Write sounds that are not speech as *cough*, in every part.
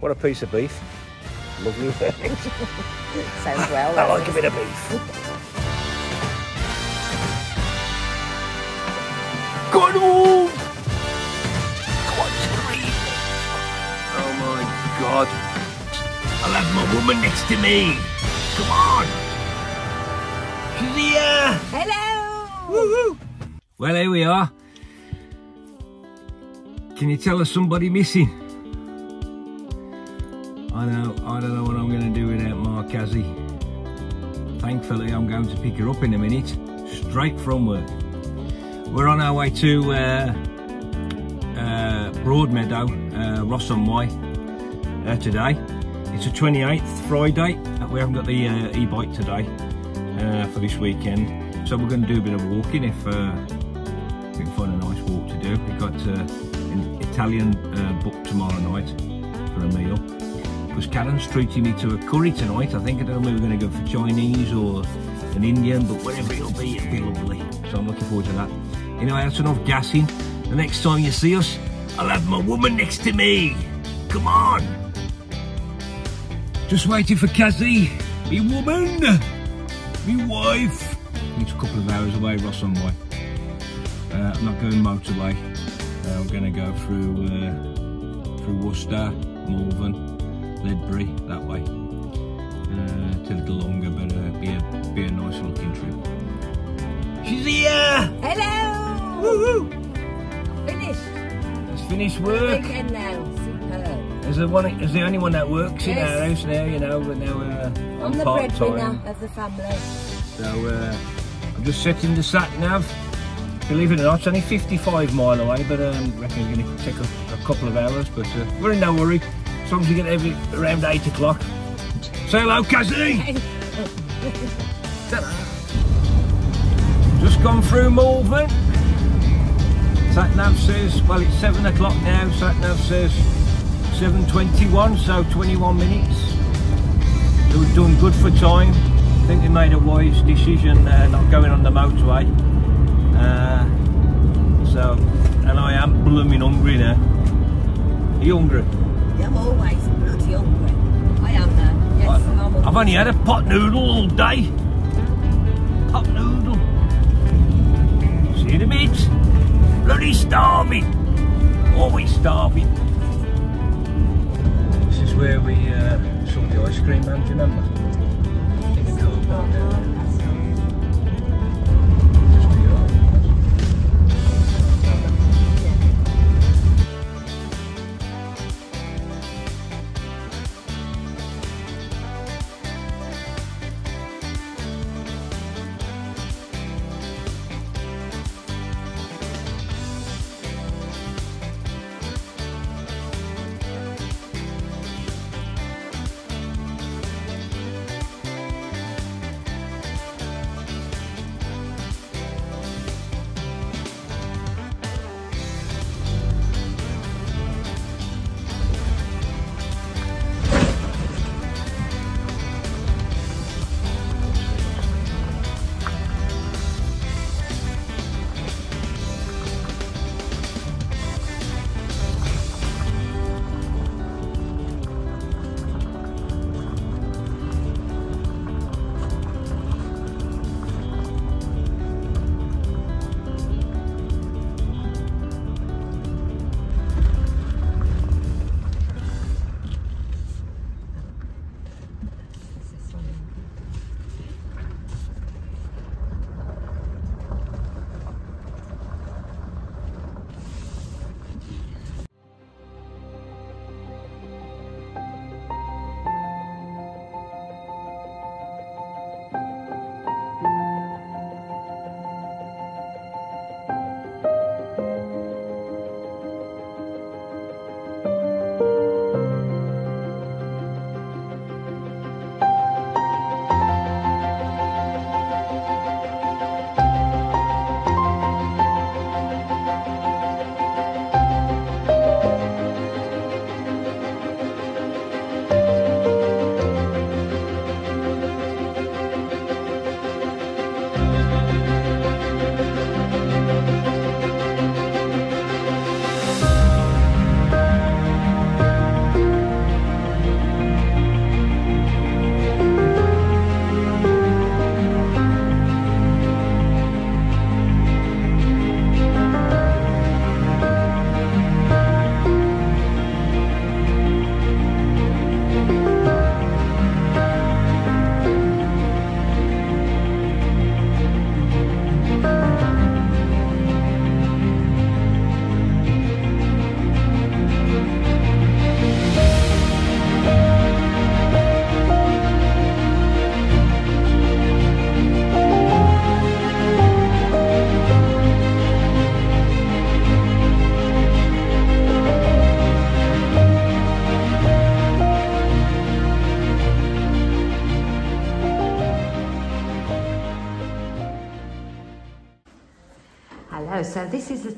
What a piece of beef. Lovely. *laughs* Sounds *laughs* well. I that like a bit of beef. Good old. Oh my god. I'll have my woman next to me. Come on. She's here. Hello. Woohoo! Well, here we are. Can you tell us somebody missing? I know, I don't know what I'm going to do without Markazi. Thankfully, I'm going to pick her up in a minute, straight from work. We're on our way to uh, uh, Broadmeadow, uh, Ross on Wye, uh, today. It's the 28th, Friday. We haven't got the uh, e-bike today uh, for this weekend, so we're going to do a bit of walking if uh, we can find a nice walk to do. We've got an Italian book tomorrow night for a meal. Because Karen's treating me to a curry tonight. I think I don't know we're going to go for Chinese or an Indian, but whatever it'll be, it'll be lovely. So I'm looking forward to that. Anyway, that's enough gassing. The next time you see us, I'll have my woman next to me. Come on. Just waiting for Cassie, me woman, me wife. It's a couple of hours away, Ross on. Uh, I'm not going motorway. Uh, we're going to go through uh, through Worcester, Malvern, Ledbury, that way. Uh, it's a little longer, but uh, be a be a nice looking trip. She's here. Hello. Woohoo! Finished. Let's finish work. Weekend now. Superb. Is there one? Is the only one that works in our house now? You know, but now uh, I'm the breadwinner of the family. So uh, I'm just setting the sat nav. Believe it or not, it's only 55 mile away, but um, I reckon it's going to take a, a couple of hours. But uh, we're in no hurry. As long as we get every around eight o'clock. Say hello, Cassie. *laughs* Just gone through Malvern. Sat nav says, well, it's seven o'clock now. Sat nav says 7:21, so 21 minutes. So we're doing good for time. I think we made a wise decision uh, not going on the motorway. Uh, so, and I am blooming hungry now. Are you hungry? I'm always bloody hungry. I am now. Yes. I've only had a pot noodle all day. Pot noodle. See the in a bit. Bloody starving. Always starving. This is where we uh, saw the ice cream man, do you remember? In the car park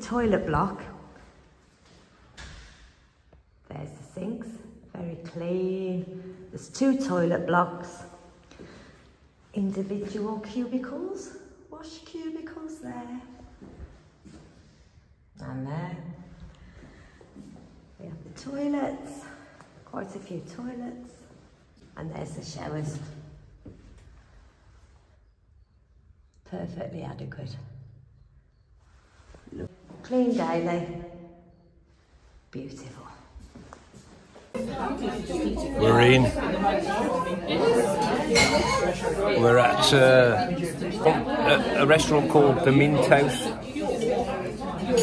toilet block. There's the sinks, very clean. There's two toilet blocks. Individual cubicles, wash cubicles there. And there. We have the toilets, quite a few toilets. And there's the showers. Perfectly adequate. Clean daily. Beautiful. We're in. We're at uh, a, restaurant called the Mint House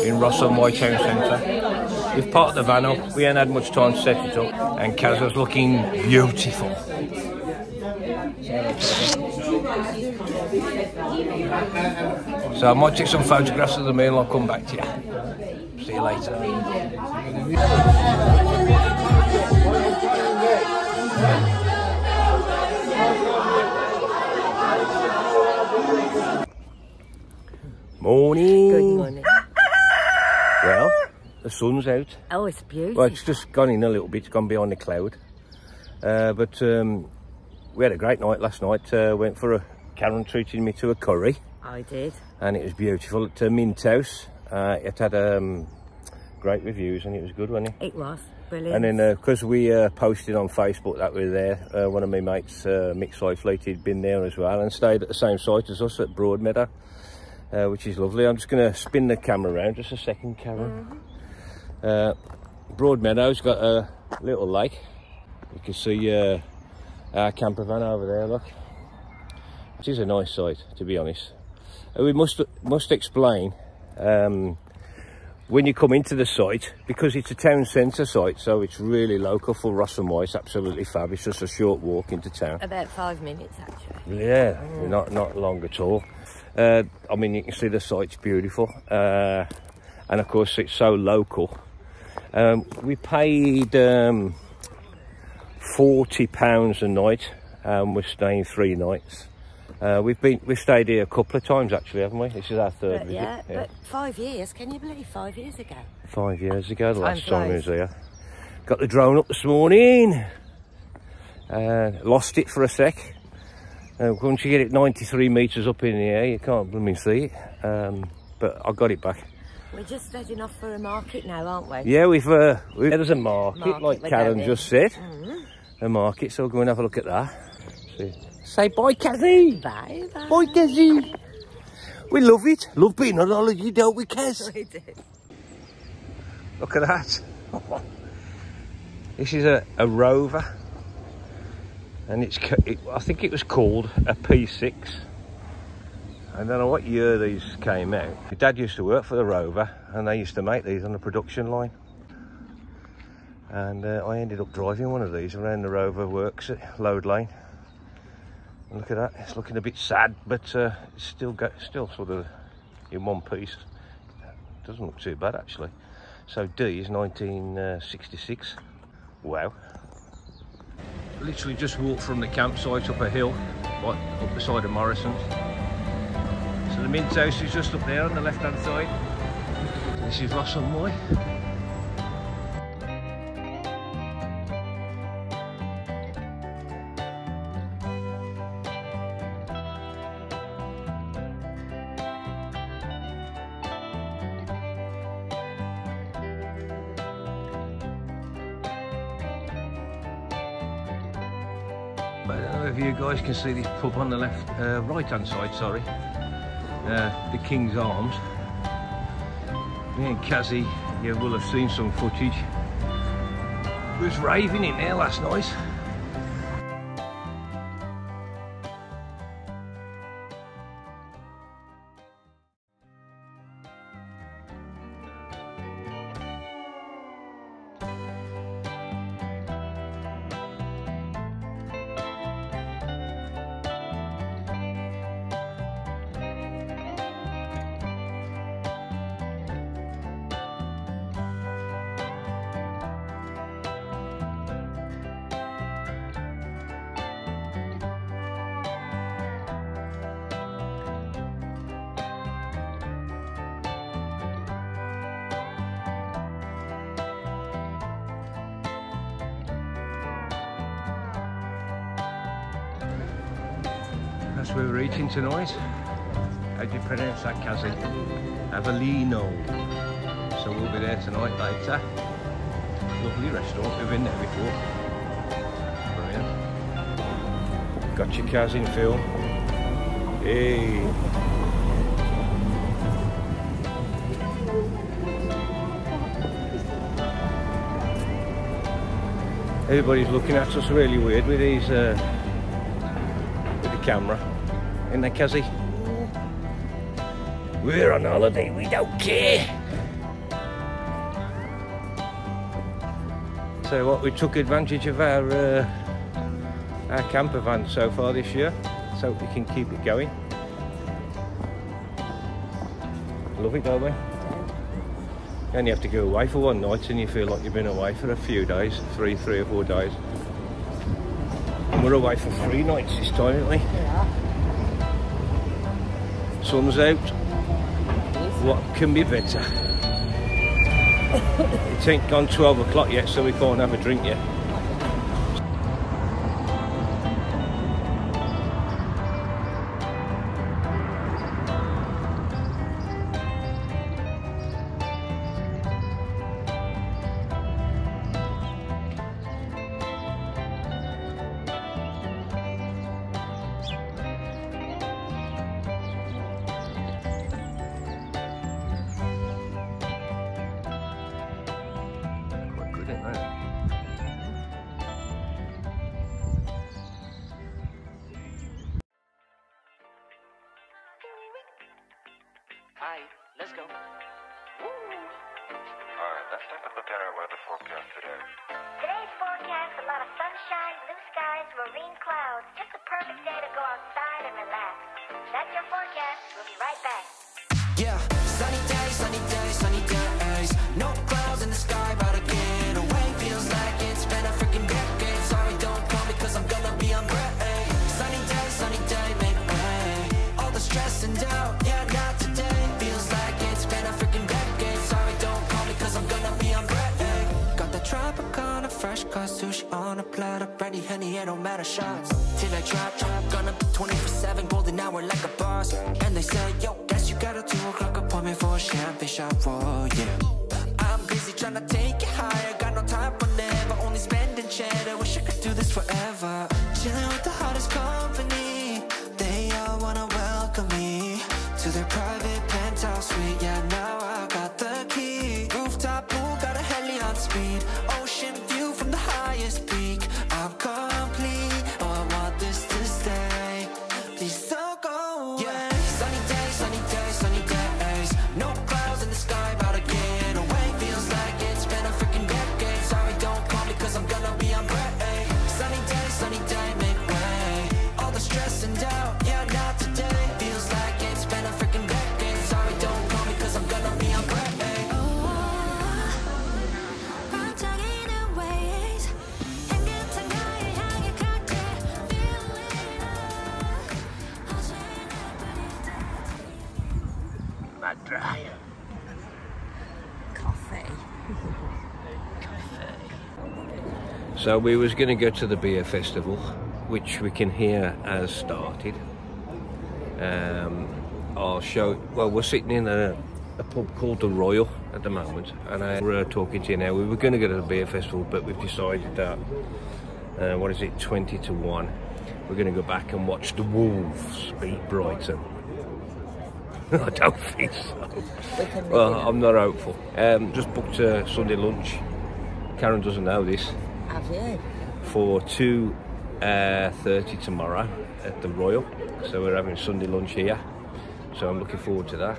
in White Town Centre. We've parked the van up. We ain't had much time to set it up, and Kaz looking beautiful. So I might take some photographs of the meal. I'll come back to you. See you later. Morning. Good morning. *laughs* Well, the sun's out. Oh, it's beautiful. Well, it's just gone in a little bit. It's gone behind the cloud. Uh, but um, we had a great night last night. Uh, went for a Karen treated me to a curry, I did. and it was beautiful at uh, Mint House. Uh, it had um, great reviews, and it was good, wasn't it? It was brilliant. And then, because we uh, posted on Facebook that we were there, uh, one of my mates, uh, Mick Seifleet, he'd been there as well and stayed at the same site as us at Broadmeadow, uh, which is lovely. I'm just going to spin the camera around just a second, Karen. Uh, Broadmeadow's got a little lake. You can see uh, camper van over there, look. It is a nice site, to be honest. Uh, we must must explain um, when you come into the site, because it's a town centre site, so it's really local for Ross and White, absolutely fab. It's just a short walk into town. About five minutes, actually. Yeah, not not long at all. Uh, I mean, you can see the site's beautiful, uh, and of course it's so local. Um, we paid um, forty pounds a night, and we're staying three nights. Uh, we've been we've stayed here a couple of times actually, haven't we? This is our third But visit. yeah, but five years, can you believe five years ago? Five years ago, the last time we was here. Got the drone up this morning. Uh, lost it for a sec. Uh, once you get it 93 metres up in the air, you can't blooming see it. Um, but I got it back. We're just heading off for a market now, aren't we? Yeah, we've, uh, we've there's a market, Market like Karen going. just said. Mhm. A market, so we'll go and have a look at that. See. Say bye, Kazy. Bye bye. Bye, Kazy. We love it. Love being on holiday, don't we, Kaz? *laughs* We do. Look at that. this is a, a rover. And it's, it, I think it was called a P6. I don't know what year these came out. My dad used to work for the rover and they used to make these on the production line. And uh, I ended up driving one of these around the rover works at Lode Lane. And look at that, it's looking a bit sad, but uh, it's still got, still sort of in one piece. Doesn't look too bad actually. So D is 1966. Wow. Literally just walked from the campsite up a hill, right up the side of Morrison's. So the Mint House is just up there on the left hand side. This is Ross and Moy. I don't know if you guys can see this pub on the left, uh, right hand side, sorry. Uh, the King's Arms. Me and Kazy, you will have seen some footage. Was raving in there last night. That's where we're eating tonight. How do you pronounce that, Kazy? Avellino. So we'll be there tonight later. Lovely restaurant, we've been there before. Brilliant. Got your Kaz in film. Hey. Everybody's looking at us really weird with these uh, with the camera. Isn't they, Kazy? We're on holiday, we don't care. So what, we took advantage of our uh, our camper van so far this year. So we can keep it going. Love it, don't we? You only have to go away for one night and you feel like you've been away for a few days, three, three or four days. And we're away for three nights this time, aren't we? Yeah. Sun's out. What can be better? it ain't gone 12 o'clock yet, so we can't have a drink yet. Let's go. Alright, let's take a look at our weather forecast today. Today's forecast, a lot of sunshine, blue skies, marine clouds. Just a perfect day to go outside and relax. That's your forecast. We'll be right back. Yeah, sunny days, sunny days, cut sushi on a platter. Brandy, honey, it don't matter shots. Till I drop, drop, gonna be 24 7, golden hour like a boss. And they say, yo, guess you got a 2 o'clock appointment for a champagne shot, whoa, yeah. I'm busy trying to take it higher, got no time for never, only spending cheddar. Wish I could do this forever. Chilling with the hottest company, they all wanna welcome me to their private penthouse suite. Yeah, So we was going to go to the beer festival, which we can hear has started. Um, I'll show. Well, we're sitting in a, a pub called the Royal at the moment, and I, we're talking to you now. We were going to go to the beer festival, but we've decided that uh, what is it, twenty to one. We're going to go back and watch the Wolves beat Brighton. *laughs* I don't think so. We can make Well, I'm not hopeful. Um, just booked a Sunday lunch. Karen doesn't know this Have you? for two uh, thirty tomorrow at the Royal. So we're having Sunday lunch here. So I'm looking forward to that.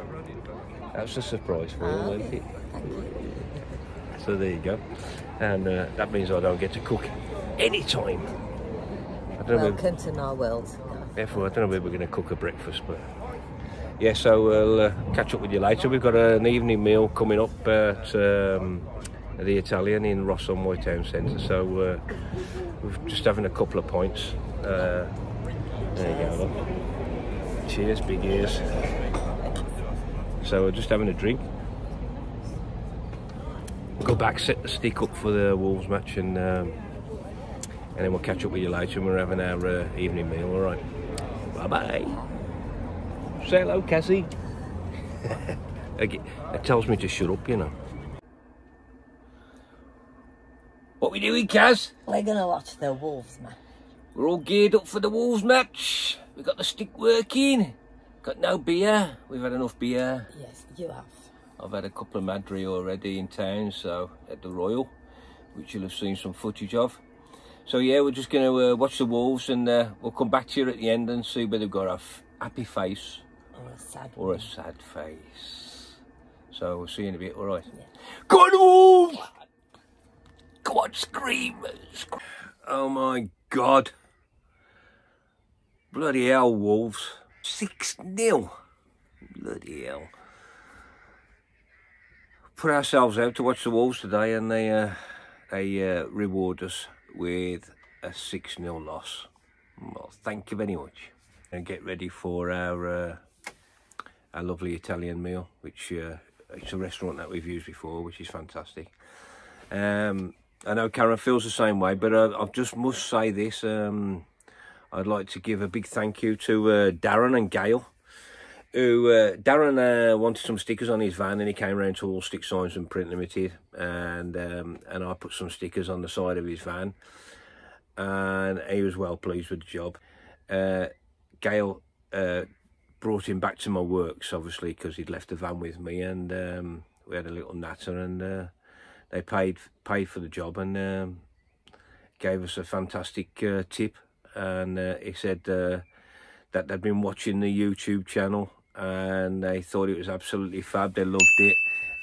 That's a surprise for you, Ah, it? So there you go. And uh, that means I don't get to cook anytime. I don't know. Welcome to my world. therefore, I don't know where we're going to cook a breakfast, but yeah. So we'll uh, catch up with you later. We've got an evening meal coming up at um, the Italian in Ross on Moy Town Centre. So uh, we're just having a couple of points. Uh, there you go. Look. Cheers, big ears. So we're just having a drink. Go back, set the stick up for the Wolves match, and um, and then we'll catch up with you later. And we're having our uh, evening meal. All right. Bye. Bye. Say hello, Cassie. *laughs* It tells me to shut up, you know. What we doing, Kaz? We're gonna watch the Wolves match. We're all geared up for the Wolves match. We've got the stick working. Got no beer. We've had enough beer. Yes, you have. I've had a couple of Madrí already in town, so at the Royal, which you'll have seen some footage of. So yeah, we're just going to uh, watch the Wolves, and uh, we'll come back to you at the end and see whether they've got a happy face Or a sad or a sad face. So we'll see you in a bit. All right. Yeah. Go on, Wolves! Go on, screamers! Oh my God! Bloody hell, Wolves! Six 0 Bloody hell! Put ourselves out to watch the Wolves today, and they uh, they uh, reward us with a six 0 loss. Well, thank you very much. And get ready for our uh, our lovely Italian meal, which uh, it's a restaurant that we've used before, which is fantastic. Um, I know Karen feels the same way, but uh, I just must say this. Um, I'd like to give a big thank you to uh, Darren and Gail. Who uh, Darren uh, wanted some stickers on his van, and he came round to All Stick Signs and Print Limited, and um, and I put some stickers on the side of his van, and he was well pleased with the job. Uh, Gail uh, brought him back to my works, obviously, because he'd left the van with me, and um, we had a little natter, and they paid paid for the job, and um, gave us a fantastic uh, tip. And uh, he said uh, that they'd been watching the YouTube channel, and they thought it was absolutely fab. They loved it,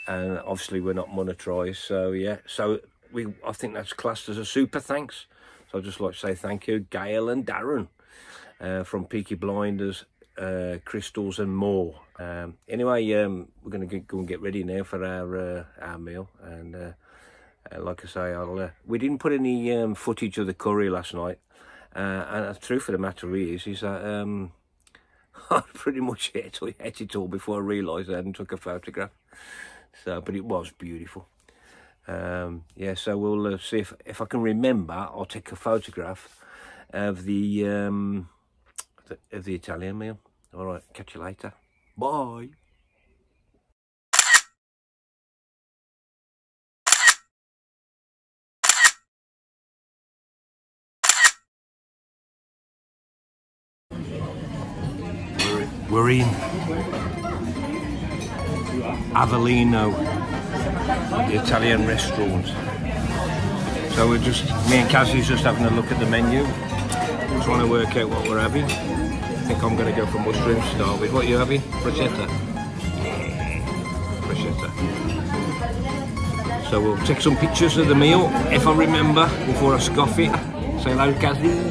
and obviously we're not monetized, so yeah. So we, I think that's classed as a super thanks. So I'd just like to say thank you, Gail and Darren uh, from Peaky Blinders, uh, Crystals and more. Um, anyway, um, we're going to go and get ready now for our uh, our meal. And uh, uh, like I say, I'll, uh, we didn't put any um, footage of the curry last night. Uh, and the truth of the matter is, is that um, *laughs* I pretty much *laughs* ate, ate it all before I realised I hadn't took a photograph. So, but it was beautiful. Um, yeah, so we'll see if if I can remember. I'll take a photograph of the um, the, of the Italian meal. All right, catch you later. Bye. We're, in Avellino, the Italian restaurant. So we're just, me and Cassie's just having a look at the menu, trying to work out what we're having. Think I'm going to go for mushroom start with. What you having? Yeah, prosciutto. So we'll take some pictures of the meal, if I remember, before I scoff it. Say hello, Cassie.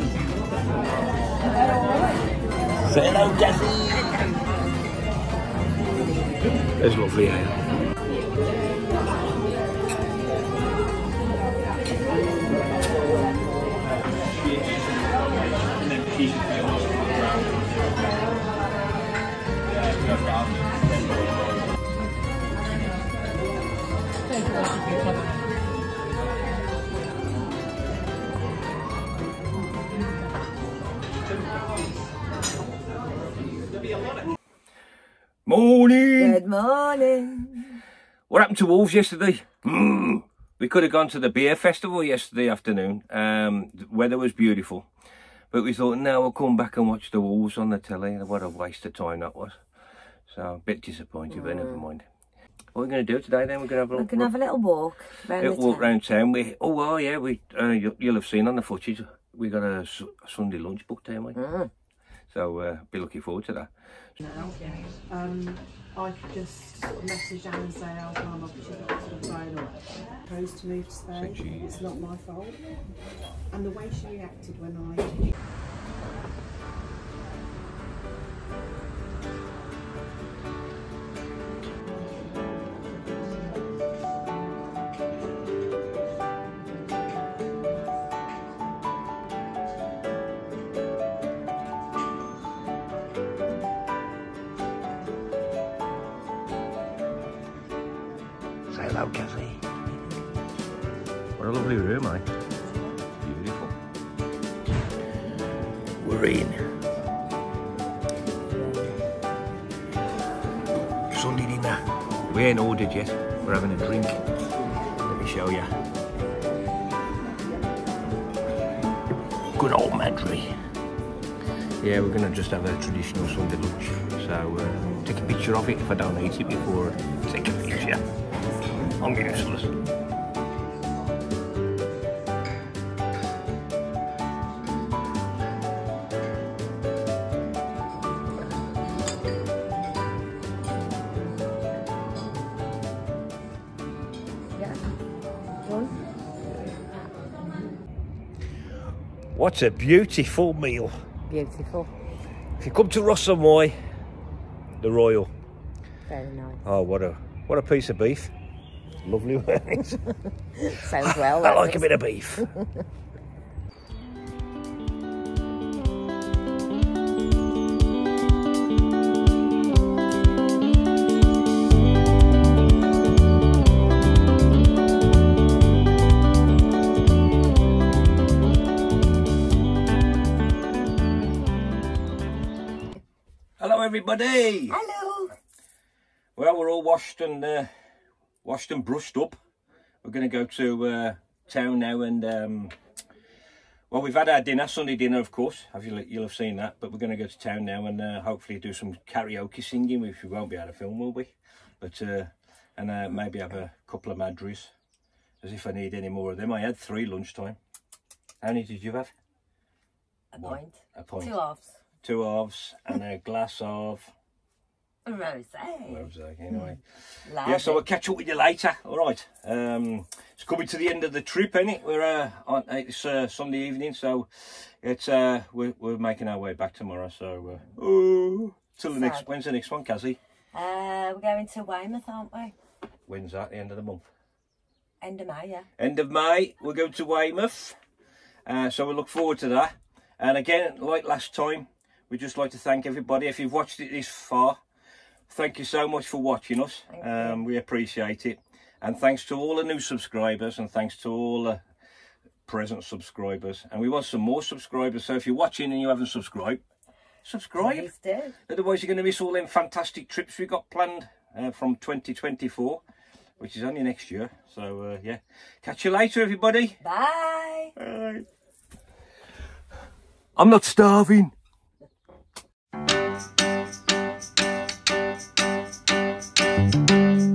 Say hello, Cassie. There's lovely ale. Morning. Happened to Wolves yesterday? Mm. We could have gone to the beer festival yesterday afternoon. Um, the weather was beautiful, but we thought, no, we'll come back and watch the Wolves on the telly. What a waste of time that was. So a bit disappointed, but never mind. What are we going to do today? Then we're going to have a We can have a little walk round little walk town. round town. We oh well, yeah, we uh, you, you'll have seen on the footage. We got a Sunday lunch booked, haven't we? Mm. So uh, be looking forward to that. now. Um, I could just sort of message Anne and say, oh, Mum, I've just got to the phone or supposed to move to Spain. It's not my fault. And the way she reacted when I green. Sunday dinner. We ain't ordered yet. We're having a drink. Let me show you. Good old Madrí. Yeah, we're gonna just have a traditional Sunday lunch. So uh, take a picture of it if I don't eat it before. Take a picture. I'm useless. What a beautiful meal. Beautiful. If you come to Ross and Moy, the Royal. Very nice. Oh, what a what a piece of beef. Lovely. *laughs* Sounds well. *laughs* I that like a bit of beef. *laughs* everybody. Hello. Well, we're all washed and uh, washed and brushed up. We're going to go to uh, town now, and um, well, we've had our dinner, Sunday dinner, of course. Have you? You'll have seen that. But we're going to go to town now and uh, hopefully do some karaoke singing, which we won't be able to film, will we? But uh, and uh, maybe have a couple of madries, as if I need any more of them. I had three lunchtime. How many did you have? A point. A point. Two halves. Two halves and a glass of A rosé. rosé. Anyway. Love Yeah, so we'll catch up with you later. All right. Um, it's coming to the end of the trip, ain't it? We're uh, on it's uh, Sunday evening, so it's uh, we're, we're making our way back tomorrow. So uh, oh, till the next. When's the next one, Cassie? Uh, we're going to Weymouth, aren't we? When's that? The end of the month. End of May, yeah. End of May, we're going to Weymouth. Uh, so we look forward to that. And again, like last time, we'd just like to thank everybody. If you've watched it this far, thank you so much for watching us. Um, we appreciate it. And thanks to all the new subscribers and thanks to all the present subscribers. And we want some more subscribers. So if you're watching and you haven't subscribed, subscribe. Please do. Otherwise, you're going to miss all them fantastic trips we got planned uh, from 2024, which is only next year. So, uh, yeah. Catch you later, everybody. Bye. Bye. I'm not starving. Come tend